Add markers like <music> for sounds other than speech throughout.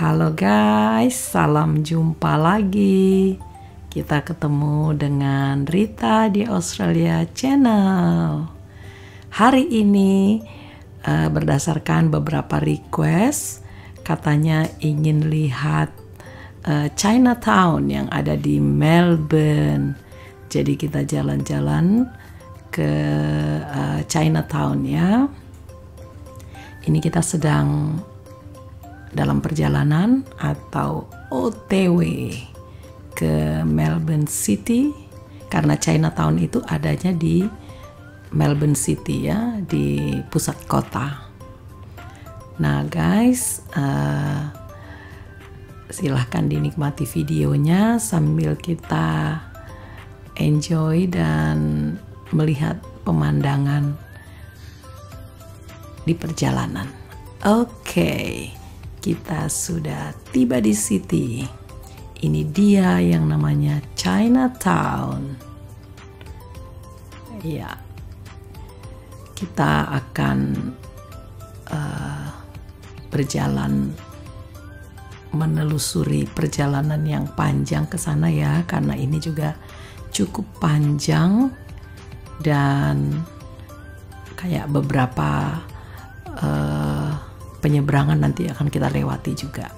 Halo guys, salam jumpa lagi. Kita ketemu dengan Rita di Australia Channel. Hari ini uh, berdasarkan beberapa request, katanya ingin lihat uh, Chinatown yang ada di Melbourne. Jadi kita jalan-jalan ke uh, Chinatown ya. Ini kita sedang dalam perjalanan atau OTW ke Melbourne City karena Chinatown itu adanya di Melbourne City ya di pusat kota. Nah guys, uh, silahkan dinikmati videonya sambil kita enjoy dan melihat pemandangan di perjalanan. Oke. Okay kita sudah tiba di city. Ini dia yang namanya Chinatown. Ya, kita akan uh, berjalan menelusuri perjalanan yang panjang ke sana ya, karena ini juga cukup panjang dan kayak beberapa uh, penyeberangan nanti akan kita lewati juga.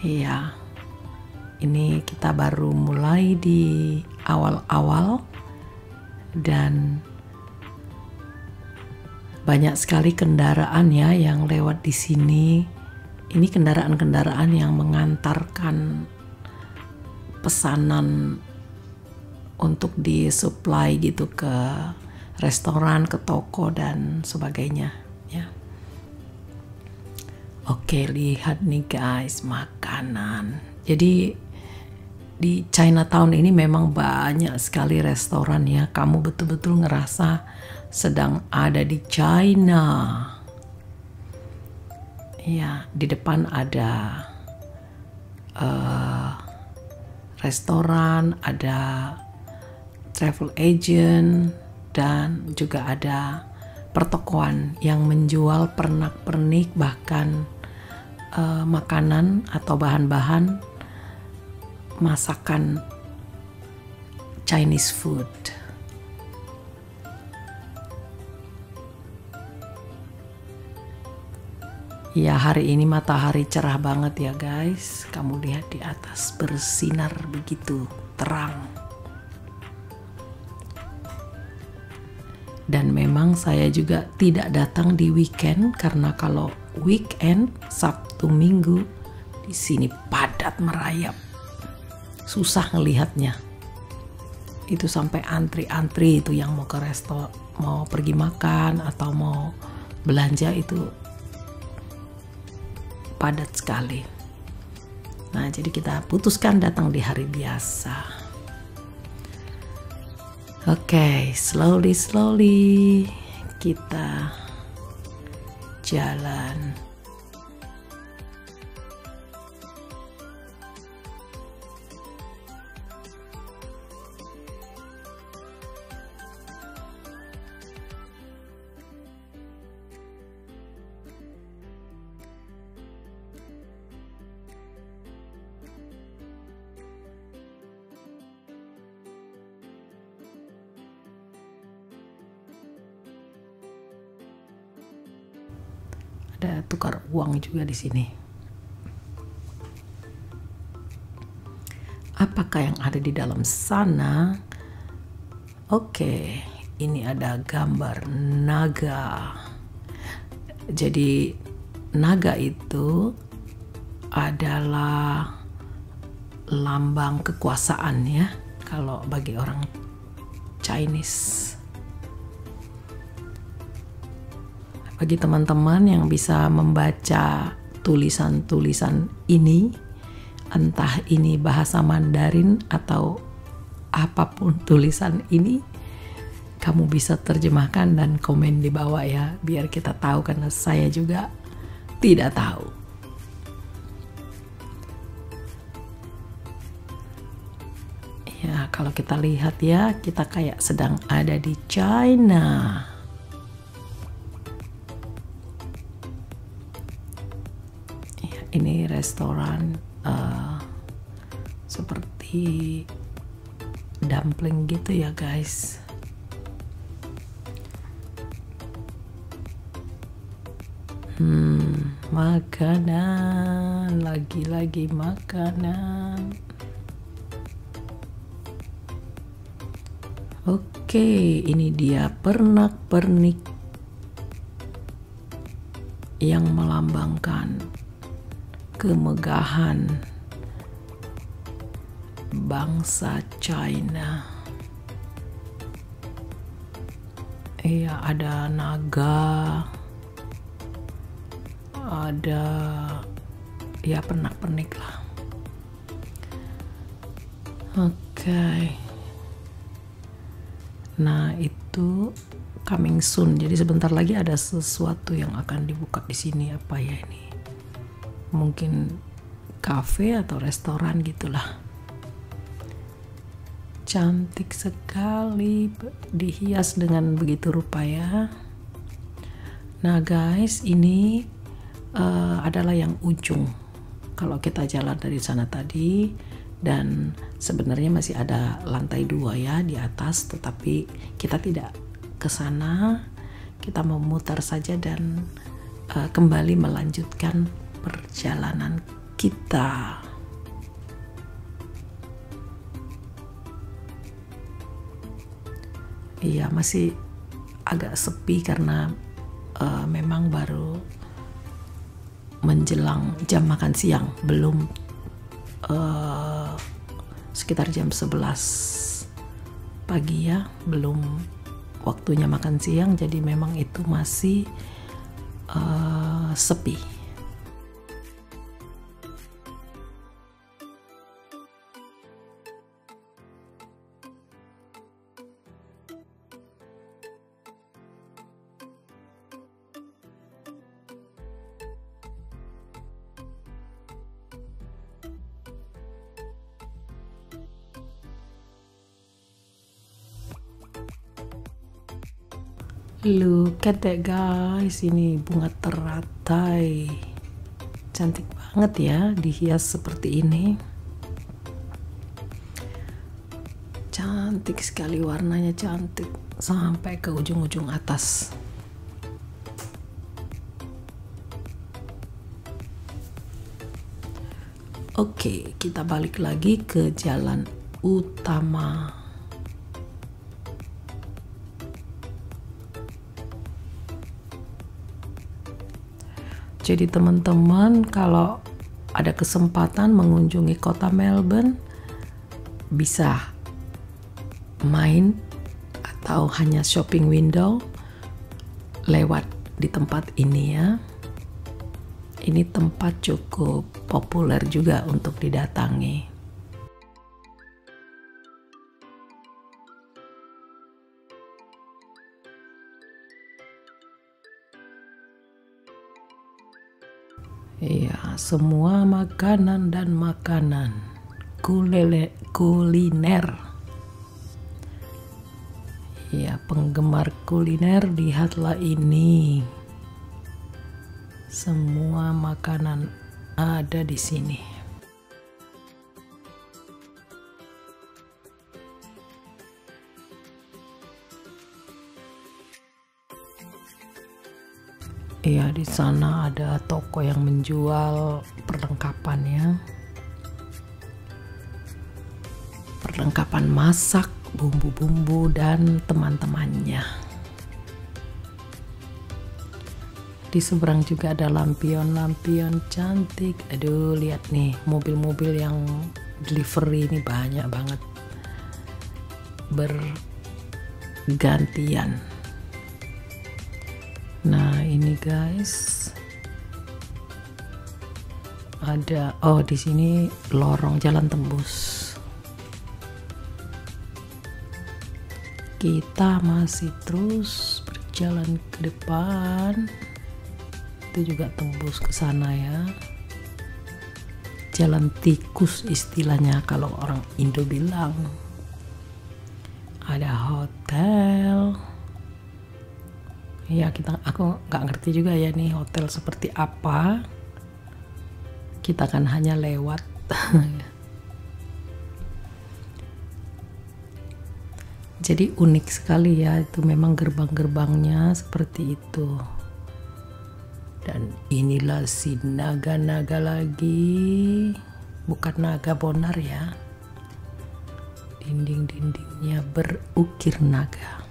Iya, ini kita baru mulai di awal-awal dan banyak sekali kendaraan ya yang lewat di sini. Ini kendaraan-kendaraan yang mengantarkan pesanan untuk disuplai gitu ke restoran, ke toko dan sebagainya ya. Oke, lihat nih guys, makanan. Jadi di Chinatown ini memang banyak sekali restoran ya. Kamu betul-betul ngerasa sedang ada di China. Ya, di depan ada uh, restoran, ada travel agent, dan juga ada pertokoan yang menjual pernak-pernik bahkan uh, makanan atau bahan-bahan masakan Chinese food. Ya hari ini matahari cerah banget ya guys. Kamu lihat di atas bersinar begitu terang. Dan memang saya juga tidak datang di weekend karena kalau weekend Sabtu Minggu di sini padat merayap. Susah ngelihatnya. Itu sampai antri-antri itu yang mau ke resto, mau pergi makan atau mau belanja itu padat sekali. Nah, jadi kita putuskan datang di hari biasa. Oke, okay, slowly slowly kita jalan. Tukar uang juga di sini. Apakah yang ada di dalam sana? Oke, ini ada gambar naga. Jadi naga itu adalah lambang kekuasaan ya kalau bagi orang Chinese. Bagi teman-teman yang bisa membaca tulisan-tulisan ini, entah ini bahasa Mandarin atau apa pun tulisan ini, kamu bisa terjemahkan dan komen di bawah ya, biar kita tahu karena saya juga tidak tahu. Ya, kalau kita lihat ya, kita kayak sedang ada di China. Ini restoran uh, seperti dumpling gitu ya guys. Hmm makanan lagi-lagi makanan. Oke ini dia pernak-pernik yang melambangkan kemegahan bangsa China. Iya, ada naga, ada ya pernak-pernik lah. Oke. Okay. Nah, itu coming soon. Jadi sebentar lagi ada sesuatu yang akan dibuka di sini apa ya ini? Mungkin kafe atau restoran gitulah. Cantik sekali dihias dengan begitu rupa ya nah guys ini uh, adalah yang ujung kalau kita jalan dari sana tadi. Dan sebenarnya masih ada lantai dua ya di atas tetapi kita tidak ke sana. Kita memutar saja dan uh, kembali melanjutkan perjalanan kita. Iya, masih agak sepi karena uh, memang baru menjelang jam makan siang, belum uh, sekitar jam 11 pagi ya, belum waktunya makan siang, jadi memang itu masih uh, sepi. Look at that guys, ini bunga teratai. Cantik banget ya dihias seperti ini. Cantik sekali warnanya cantik sampai ke ujung-ujung atas. Oke, kita balik lagi ke jalan utama. Jadi teman-teman kalau ada kesempatan mengunjungi kota Melbourne bisa main atau hanya shopping window lewat di tempat ini ya. Ini tempat cukup populer juga untuk didatangi. Iya, semua makanan dan makanan kulele, kuliner. Ya, penggemar kuliner lihatlah ini. Semua makanan ada di sini. Iya, di sana ada toko yang menjual perlengkapan ya. Perlengkapan masak, bumbu-bumbu dan teman-temannya. Di seberang juga ada lampion-lampion cantik. Aduh, lihat nih mobil-mobil yang delivery ini banyak banget. Bergantian. Guys. Ada oh di sini lorong jalan tembus. Kita masih terus berjalan ke depan. Itu juga tembus ke sana ya. Jalan tikus istilahnya kalau orang Indo bilang. Ada hotel ya kita aku nggak ngerti juga ya nih hotel seperti apa. Kita kan hanya lewat. <laughs> Jadi unik sekali ya itu memang gerbang-gerbangnya seperti itu. Dan inilah si naga-naga lagi. Bukan naga bonar ya. Dinding-dindingnya berukir naga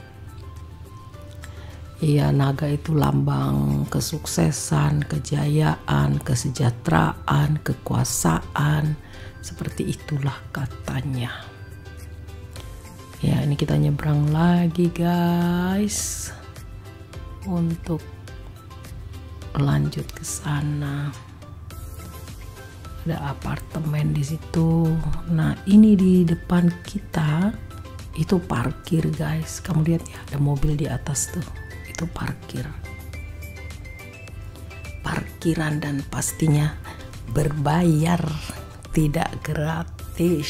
Iya, naga itu lambang kesuksesan, kejayaan, kesejahteraan, kekuasaan. Seperti itulah katanya. Ya, ini kita nyebrang lagi, guys. Untuk lanjut ke sana. Ada apartemen di situ. Nah, ini di depan kita itu parkir, guys. Kamu lihat ya, ada mobil di atas tuh itu parkir. Parkiran dan pastinya berbayar, tidak gratis.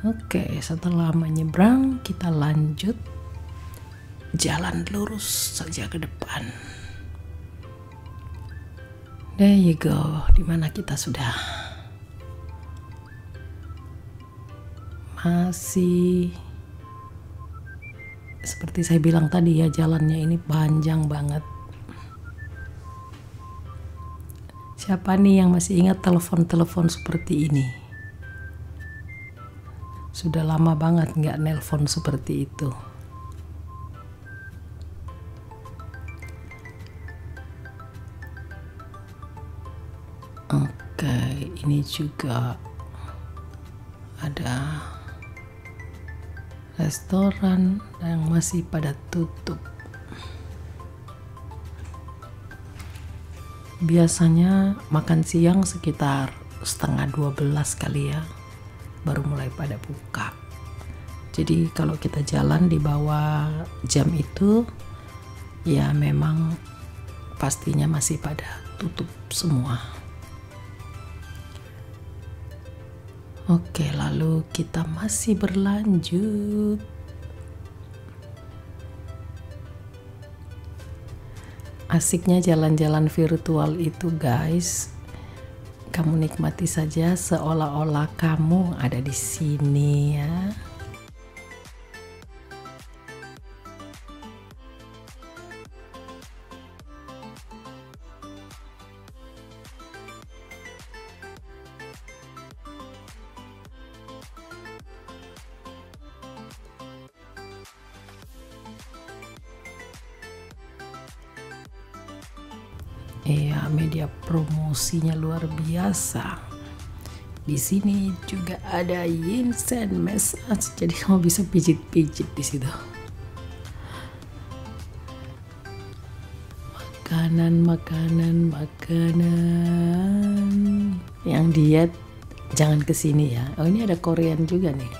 Oke, setelah menyeberang, kita lanjut jalan lurus saja ke depan. There you go, di mana kita sudah masih seperti saya bilang tadi ya jalannya ini panjang banget. Siapa nih yang masih ingat telepon-telepon seperti ini? Sudah lama banget nggak nelpon seperti itu. Oke, ini juga ada restoran yang masih pada tutup. Biasanya makan siang sekitar setengah 12 kali ya baru mulai pada buka. Jadi kalau kita jalan di bawah jam itu ya memang pastinya masih pada tutup semua. Oke, lalu kita masih berlanjut. Asiknya jalan-jalan virtual itu, guys kamu nikmati saja seolah-olah kamu ada di sini ya. Promosinya luar biasa. Di sini juga ada Yinsen Massage, jadi kamu bisa pijit-pijit di situ. Makanan, makanan, makanan. Yang diet jangan ke sini ya. Oh, ini ada Korean juga nih.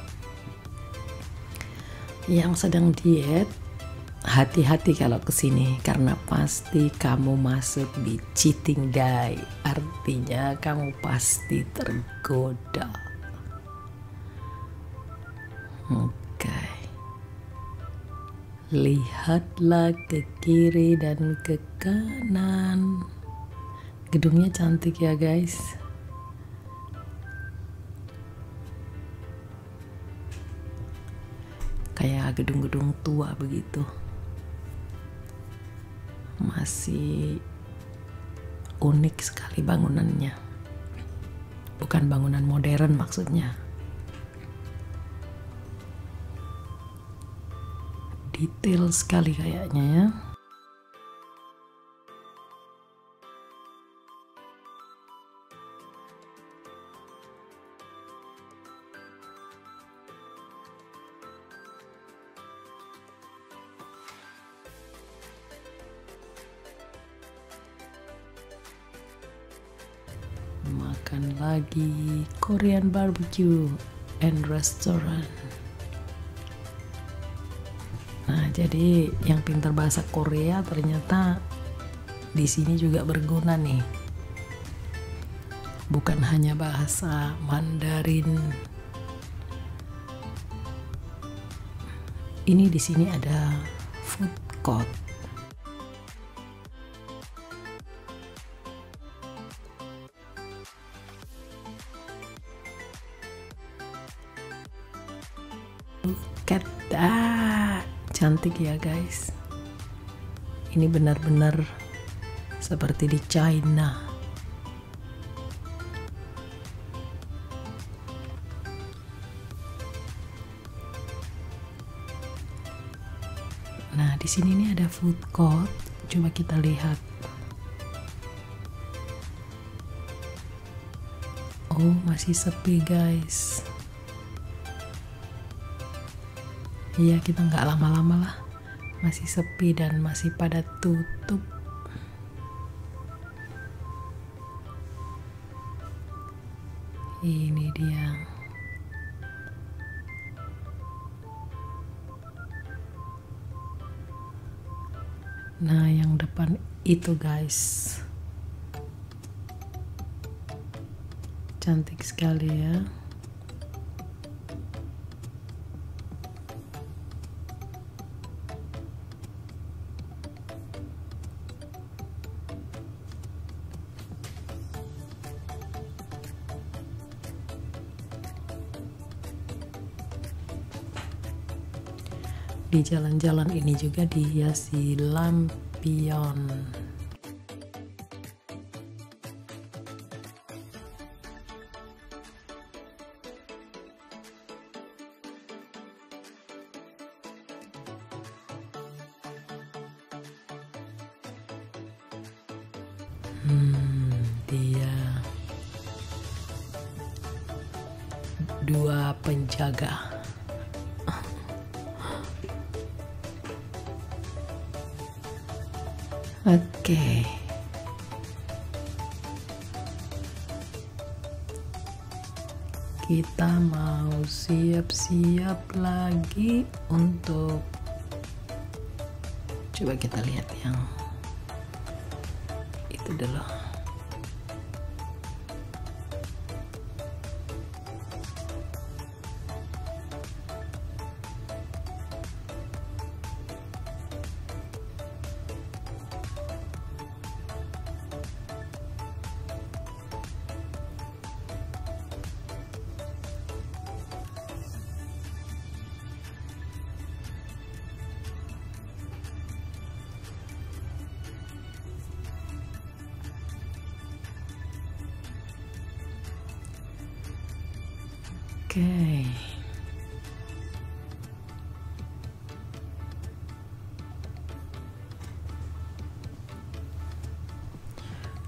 Yang sedang diet hati-hati kalau ke sini karena pasti kamu masuk di cheating day. Artinya kamu pasti tergoda. Oke. Okay. lihatlah ke kiri dan ke kanan. Gedungnya cantik ya guys. Kayak gedung-gedung tua begitu masih unik sekali bangunannya. Bukan bangunan modern maksudnya. Detail sekali kayaknya ya. Lagi Korean barbecue and restaurant nah jadi yang pintar bahasa Korea ternyata di sini juga berguna nih. Bukan hanya bahasa Mandarin. Ini di sini ada food court. At that. Cantik ya guys. Ini benar-benar seperti di China. Nah, di sini nih ada food court. Coba kita lihat. Oh, masih sepi, guys. Iya, kita nggak lama-lama lah. Masih sepi dan masih pada tutup. Ini dia. Nah, yang depan itu, guys. Cantik sekali ya. Jalan-jalan ini juga dihiasi lampion. Oke. Kita mau siap-siap lagi untuk coba kita lihat yang itu dulu.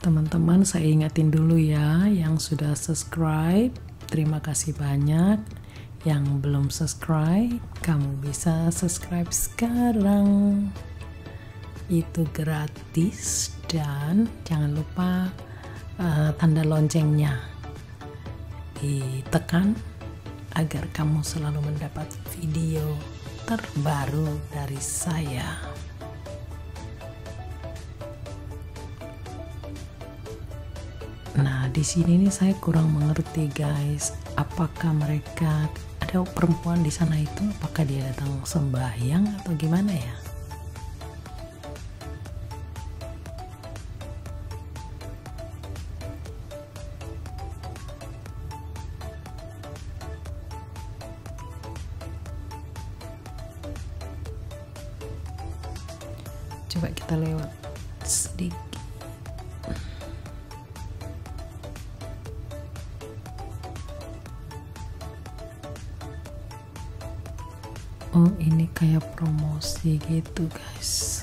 Teman-teman, saya ingatin dulu ya yang sudah subscribe. Terima kasih banyak. Yang belum subscribe, kamu bisa subscribe sekarang. Itu gratis dan jangan lupa uh, tanda loncengnya ditekan agar kamu selalu mendapat video terbaru dari saya. Di sini nih saya kurang mengerti guys, apakah mereka ada perempuan di sana itu apakah dia datang sembahyang atau gimana ya? Gitu guys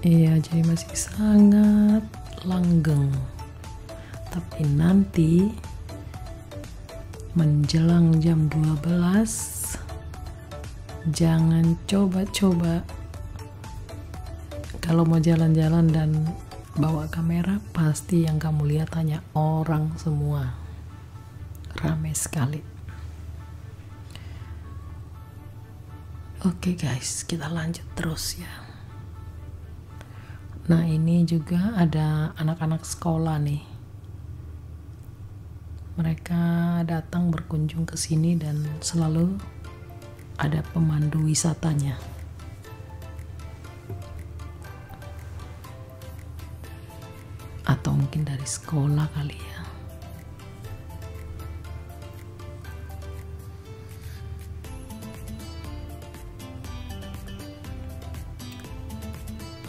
Iya, jadi masih sangat langgeng. Tapi nanti menjelang jam 12 jangan coba-coba. Kalau mau jalan-jalan dan bawa kamera pasti yang kamu lihat hanya orang semua. Ramai sekali. Oke guys kita lanjut terus ya. Nah ini juga ada anak-anak sekolah nih. Mereka datang berkunjung ke sini dan selalu ada pemandu wisatanya. Atau mungkin dari sekolah kali ya.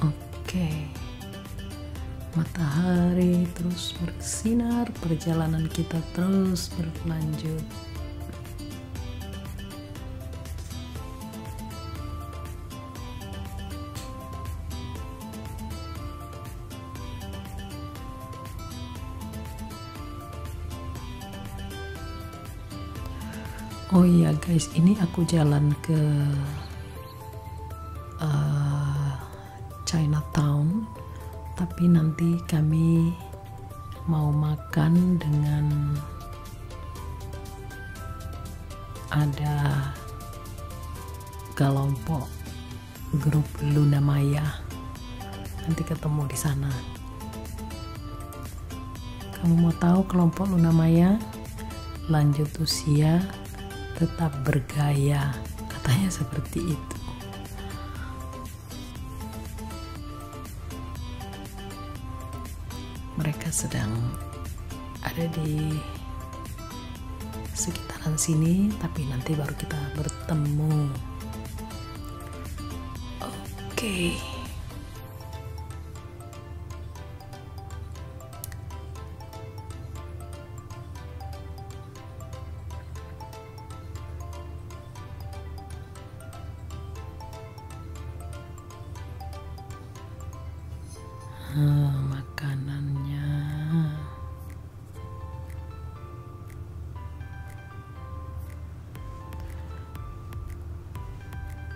Oke. Matahari terus bersinar perjalanan kita terus berlanjut Oh iya guys, ini aku jalan ke uh, Chinatown, tapi nanti kami mau makan dengan ada kelompok grup Luna Maya. Nanti ketemu di sana. Kamu mau tahu kelompok Luna Maya? Lanjut usia tetap bergaya. Katanya seperti itu. Mereka sedang ada di sekitaran sini tapi nanti baru kita bertemu. Oke. okay.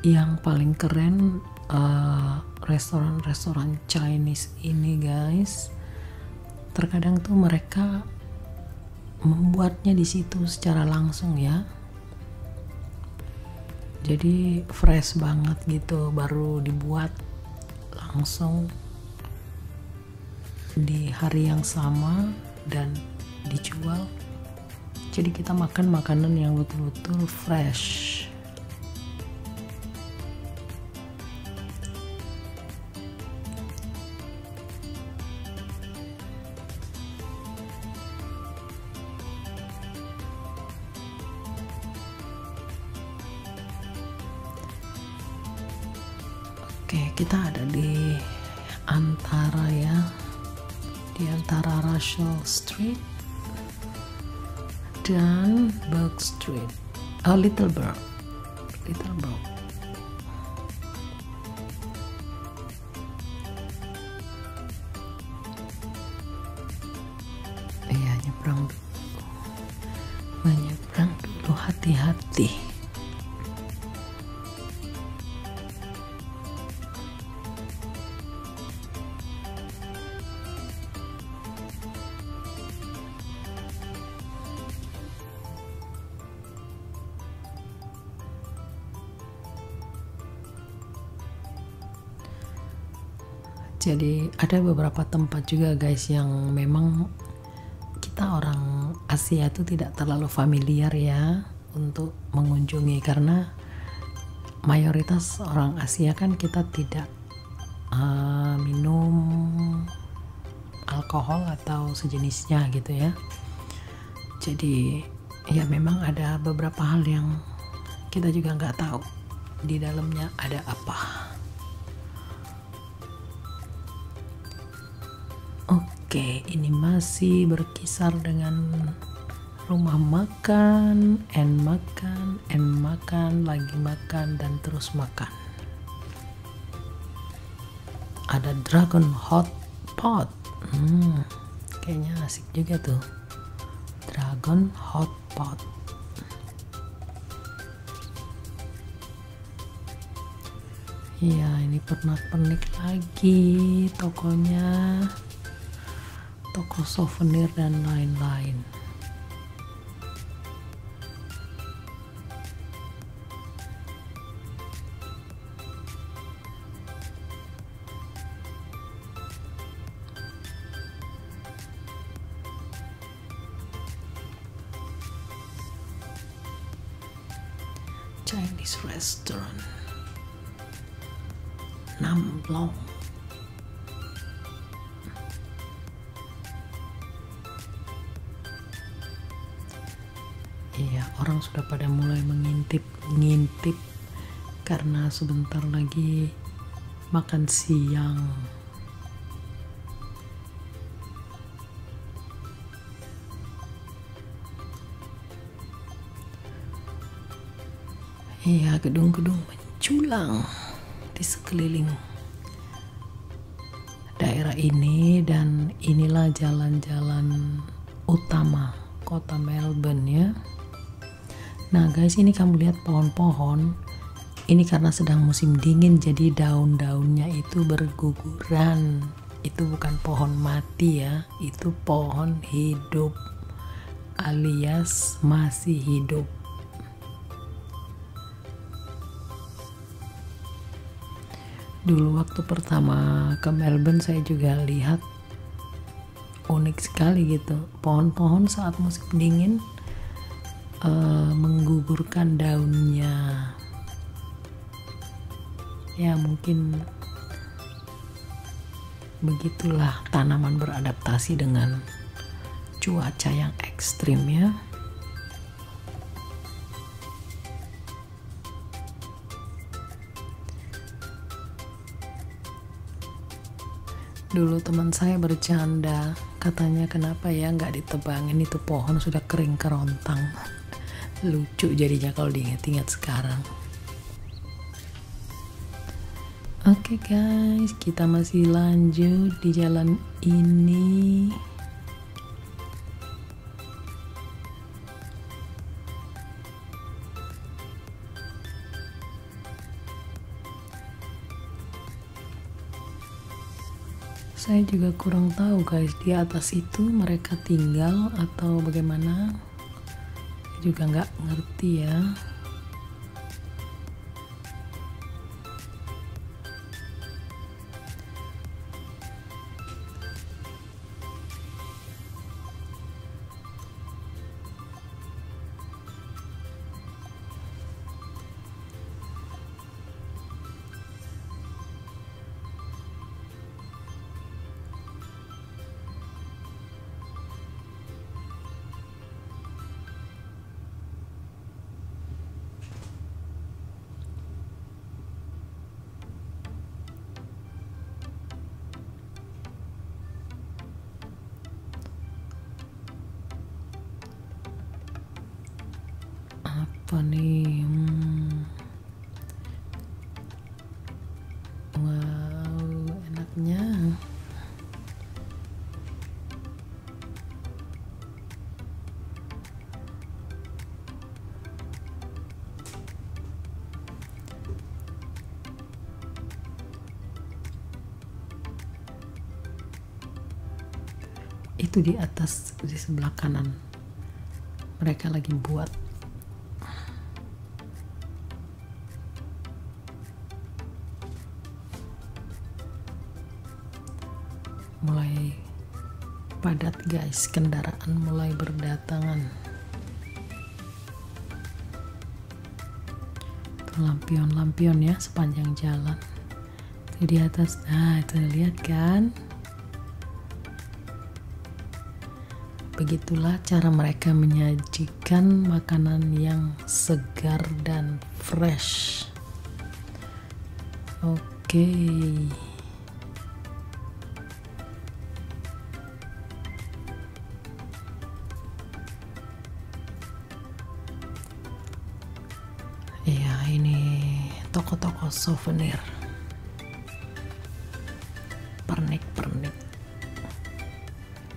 Yang paling keren uh, restoran-restoran Chinese ini guys. Terkadang tuh mereka membuatnya di situ secara langsung ya. Jadi fresh banget gitu baru dibuat langsung di hari yang sama dan dijual. Jadi kita makan makanan yang betul-betul fresh kita ada di antara ya di antara Russell Street dan Burke Street. Oh, Little Burke. Little Burke. Jadi ada beberapa tempat juga guys yang memang kita orang Asia itu tidak terlalu familiar ya untuk mengunjungi karena mayoritas orang Asia kan kita tidak uh, minum alkohol atau sejenisnya gitu ya. Jadi ya memang ada beberapa hal yang kita juga nggak tahu di dalamnya ada apa. Oke, ini masih berkisar dengan rumah makan, and makan, and makan, lagi makan, dan terus makan. Ada Dragon Hot Pot. Hmm, kayaknya asik juga tuh. Dragon Hot Pot. Iya, ini pernak-pernik lagi tokonya. Toko souvenir dan lain-lain. Chinese restaurant. Namblong. Iya, sudah pada mulai mengintip-ngintip karena sebentar lagi makan siang. Iya, gedung-gedung menculang di sekeliling daerah ini dan inilah jalan-jalan utama kota Melbourne ya. Nah guys ini kamu lihat pohon-pohon. Ini karena sedang musim dingin jadi daun-daunnya itu berguguran. Itu bukan pohon mati ya itu pohon hidup alias masih hidup. Dulu waktu pertama ke Melbourne saya juga lihat unik sekali gitu. Pohon-pohon saat musim dingin uh, menggugurkan daunnya. Ya mungkin begitulah tanaman beradaptasi dengan cuaca yang ekstrim ya. Dulu teman saya bercanda, katanya kenapa ya nggak ditebangin? Itu pohon sudah kering kerontang. Lucu jadinya kalau diingat-ingat sekarang. Oke okay guys, kita masih lanjut di jalan ini. saya juga kurang tahu guys di atas itu mereka tinggal atau bagaimana juga nggak ngerti ya apa nih hmm. wow enaknya itu di atas di sebelah kanan mereka lagi buat guys kendaraan mulai berdatangan. Lampion-lampion ya sepanjang jalan. Itu di atas. Nah itu lihat kan? Begitulah cara mereka menyajikan makanan yang segar dan fresh. Oke. okay. toko souvenir. Pernik-pernik.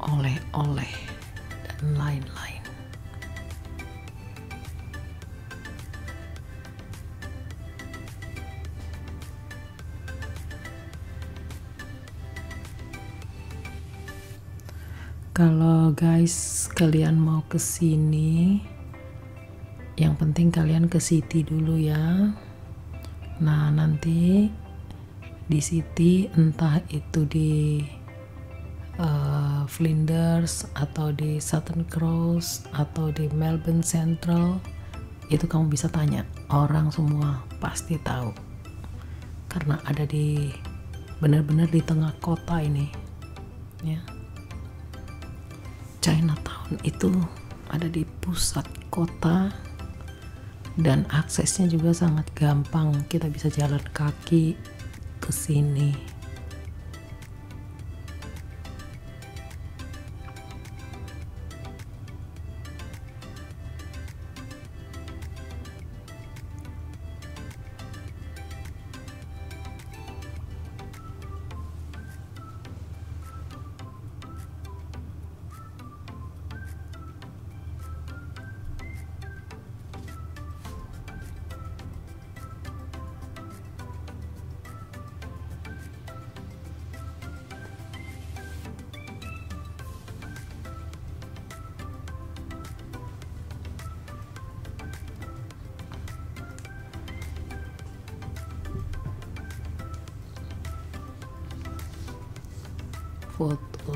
Oleh-oleh dan lain-lain. Kalau guys kalian mau ke sini, yang penting kalian ke city dulu ya. Nah, nanti di city entah itu di uh, Flinders atau di Southern Cross atau di Melbourne Central itu kamu bisa tanya. Orang semua pasti tahu. Karena ada di benar-benar di tengah kota ini ya. Chinatown itu ada di pusat kota dan aksesnya juga sangat gampang. Kita bisa jalan kaki ke sini.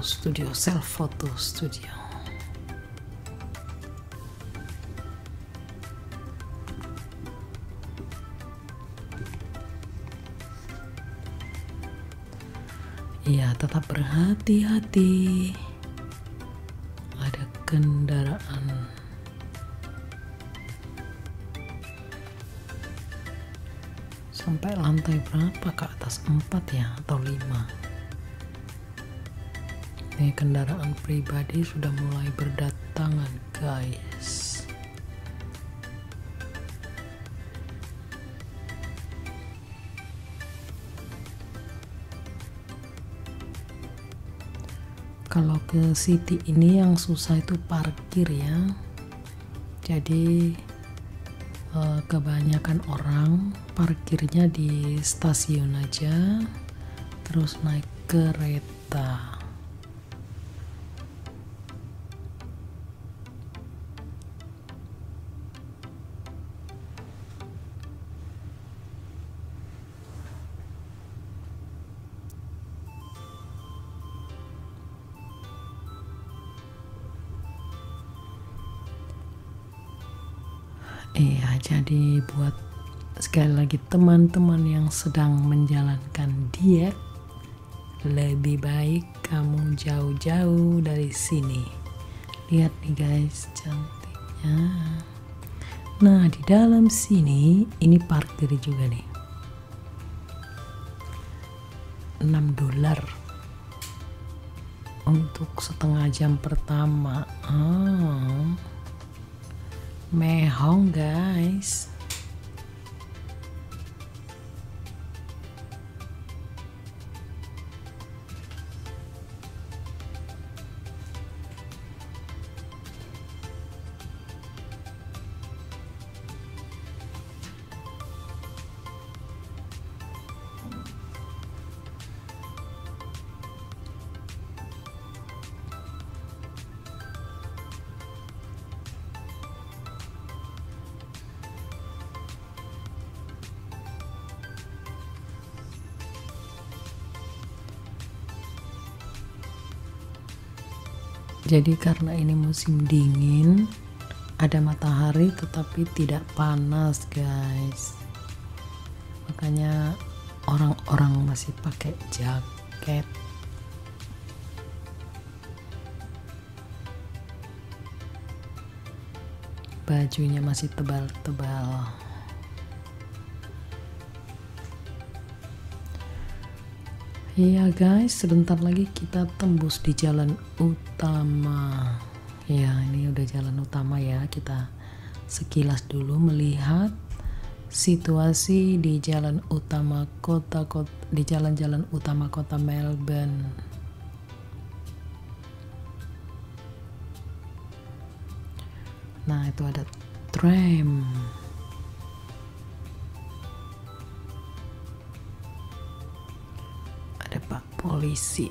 Studio self photo studio Iya, tetap berhati-hati. Ada kendaraan. Sampai lantai berapa ke atas 4 ya atau 5? Kendaraan pribadi sudah mulai berdatangan, guys. Kalau ke city ini yang susah itu parkir ya. Jadi eh, kebanyakan orang parkirnya di stasiun aja terus naik kereta. Jadi buat sekali lagi teman-teman yang sedang menjalankan diet, lebih baik kamu jauh-jauh dari sini. Lihat nih guys, cantiknya. Nah, di dalam sini ini parkir juga nih. 6 dolar untuk setengah jam pertama. Ah mehong guys Jadi karena ini musim dingin, ada matahari tetapi tidak panas, guys. Makanya orang-orang masih pakai jaket. Bajunya masih tebal-tebal. Iya guys, sebentar lagi kita tembus di jalan utama. Ya, ini udah jalan utama ya. Kita sekilas dulu melihat situasi di jalan utama kota, kota di jalan-jalan utama kota Melbourne. Nah, itu ada tram. apa? Polisi.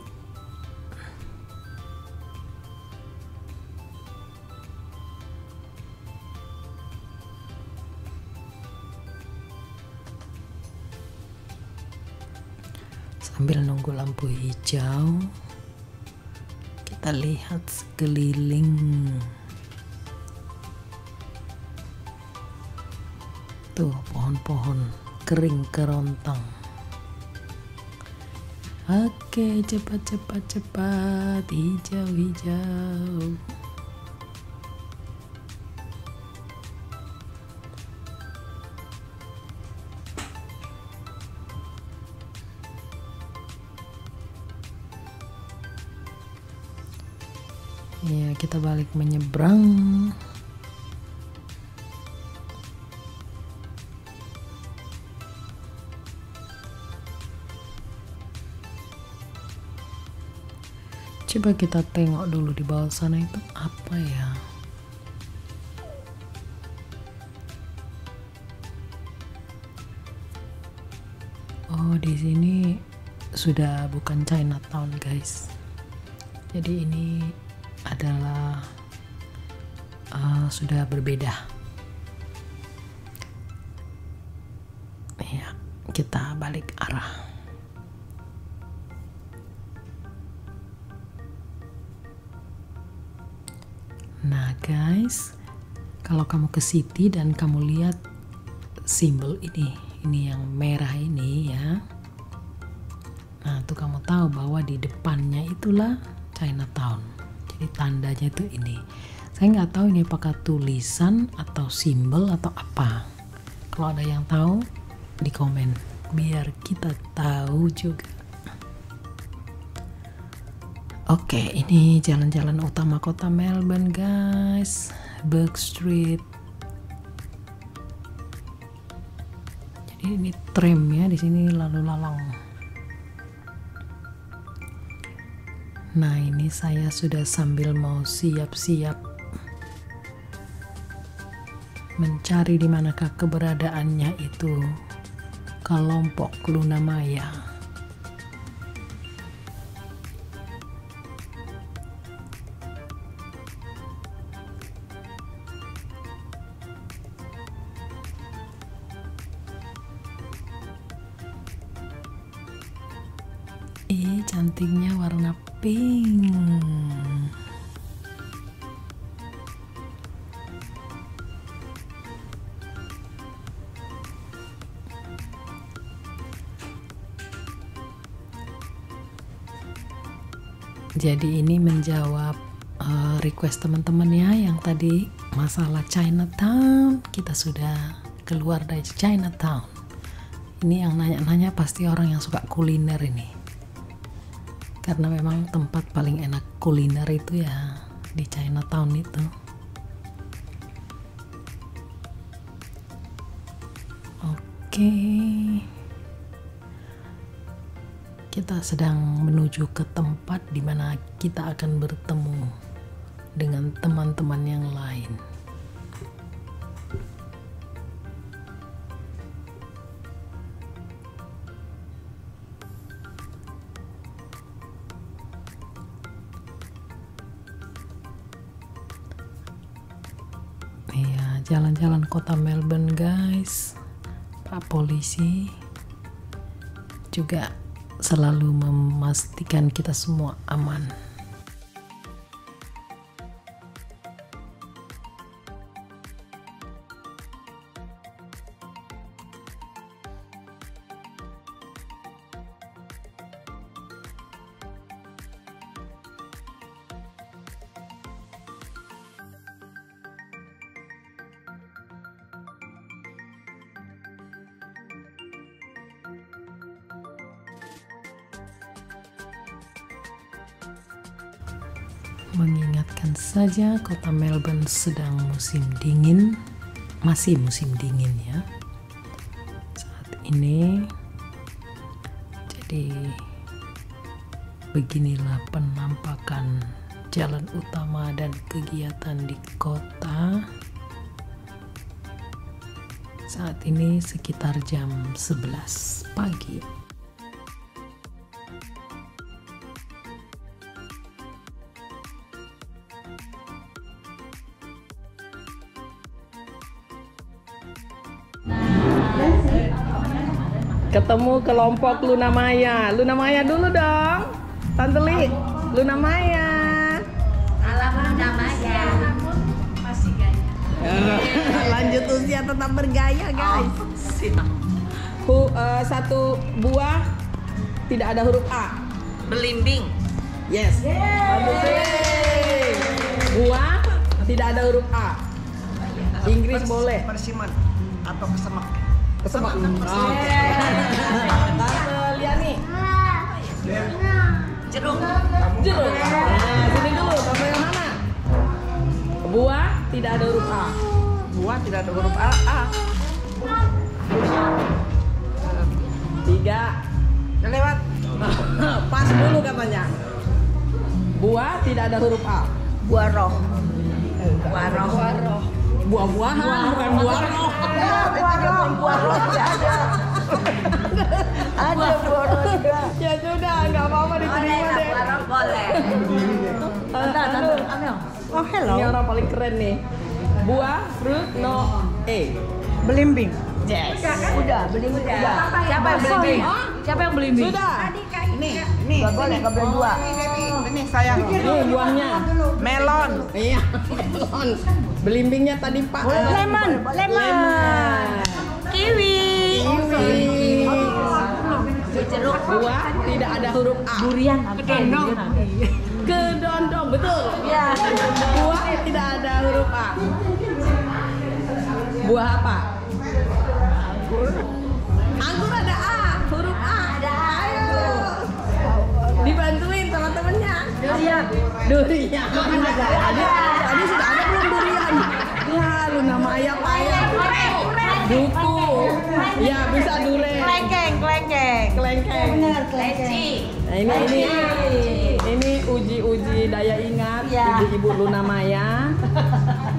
Sambil nunggu lampu hijau, kita lihat sekeliling. Tuh, pohon-pohon kering kerontang oke cepat cepat cepat hijau hijau ya kita balik menyeberang coba kita tengok dulu di bawah sana itu apa ya oh di sini sudah bukan Chinatown guys jadi ini adalah uh, sudah berbeda. Ya, kita balik arah. Guys, kalau kamu ke city dan kamu lihat simbol ini, ini yang merah ini ya. Nah, tuh kamu tahu bahwa di depannya itulah Chinatown. Jadi tandanya itu ini. Saya nggak tahu ini apakah tulisan atau simbol atau apa. Kalau ada yang tahu di komen. Biar kita tahu juga oke ini jalan-jalan utama kota Melbourne guys. Burke Street. Jadi ini tram ya di sini lalu lalang. Nah, ini saya sudah sambil mau siap-siap mencari di manakah keberadaannya itu. Kelompok Luna Maya. Ih, cantiknya warna pink. Jadi ini menjawab uh, request teman-teman ya yang tadi masalah Chinatown kita sudah keluar dari Chinatown. Ini yang nanya-nanya pasti orang yang suka kuliner ini karena memang tempat paling enak kuliner itu ya di Chinatown itu. Oke. Kita sedang menuju ke tempat di mana kita akan bertemu dengan teman-teman yang lain kota Melbourne guys. Pak polisi juga selalu memastikan kita semua aman Mengingatkan saja kota Melbourne sedang musim dingin, masih musim dingin ya. Saat ini jadi beginilah penampakan jalan utama dan kegiatan di kota. Saat ini sekitar jam 11 pagi. Ketemu kelompok Luna Maya. Luna Maya dulu dong. Tante Li, Luna Maya. Alamat namanya. <laughs> Lanjut usia tetap bergaya, guys. Hu, eh, satu buah tidak ada huruf A. Belimbing. Yes. Yeay. Buah tidak ada huruf A. Inggris boleh. Persimmon atau kesemak. Kesemak. Oke. Tante Liani. Jeruk. Jeruk. Nah, sini dulu. Tante yang mana? Buah tidak ada huruf A. Buah tidak ada huruf A. A. Tiga. Ya lewat. <laughs> Pas dulu katanya. Buah tidak ada huruf A. Buah roh. Buah roh. Buah-buahan bukan buah roh. Buah roh. Buah roh ada. Ada buah roh juga. Ya sudah, nggak apa-apa diterima deh. buah roh boleh. Bentar, Oh hello. Ini orang paling keren nih. Buah, fruit, no A. Belimbing. Yes. Udah, belimbing udah. Siapa yang belimbing? Siapa yang belimbing? Sudah. Nih, nih. Gak boleh, gak boleh dua. Ini sayang. Ini buahnya. Melon. Iya. <laughs> melon. Belimbingnya tadi Pak. Lemon. Lemon. Kiwi. Kiwi. Jeruk. Buah tidak ada huruf A. Durian. Kedondong. Kedondong, betul. Ya. Buah tidak ada huruf A. Buah apa? Anggur ada A, huruf A. Ada. Ayo. Dibantuin teman-temannya. Durian. Durian. Tadi, tadi sudah ada belum durian? Ya, lu nama ayam ayam. Duku. Ya, bisa durian. Kelengkeng, kelengkeng. Kelengkeng. Leci. Nah, ini ini ini uji-uji daya ingat Ya. ibu-ibu Luna Maya.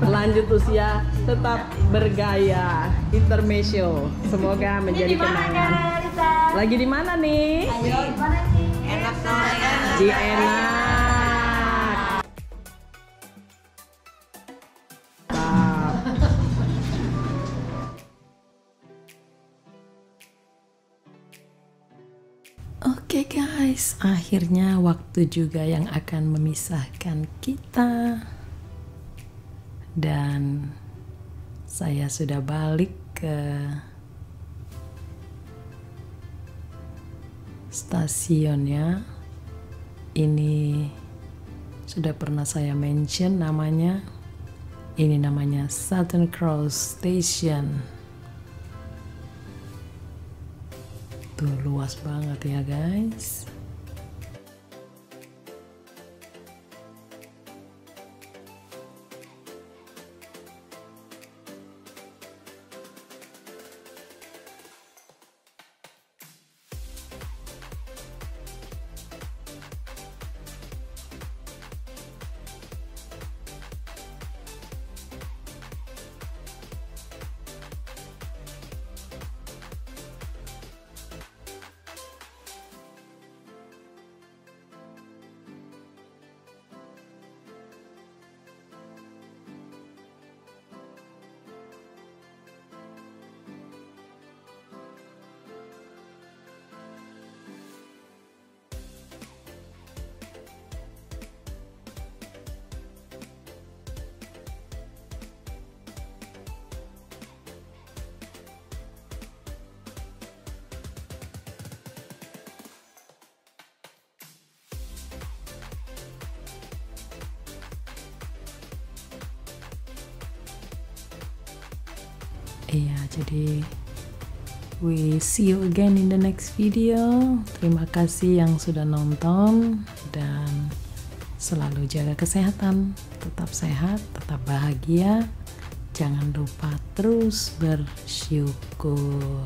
Lanjut usia tetap bergaya. Intermezzo. Semoga menjadi kenangan. Lagi di mana nih? Enak soalnya. Di enak. Akhirnya waktu juga yang akan memisahkan kita. Dan saya sudah balik ke stasiunnya. Ini sudah pernah saya mention namanya. Ini namanya Southern Cross Station. Tuh luas banget ya guys. Iya, jadi we see you again in the next video. Terima kasih yang sudah nonton dan selalu jaga kesehatan. Tetap sehat, tetap bahagia. Jangan lupa terus bersyukur.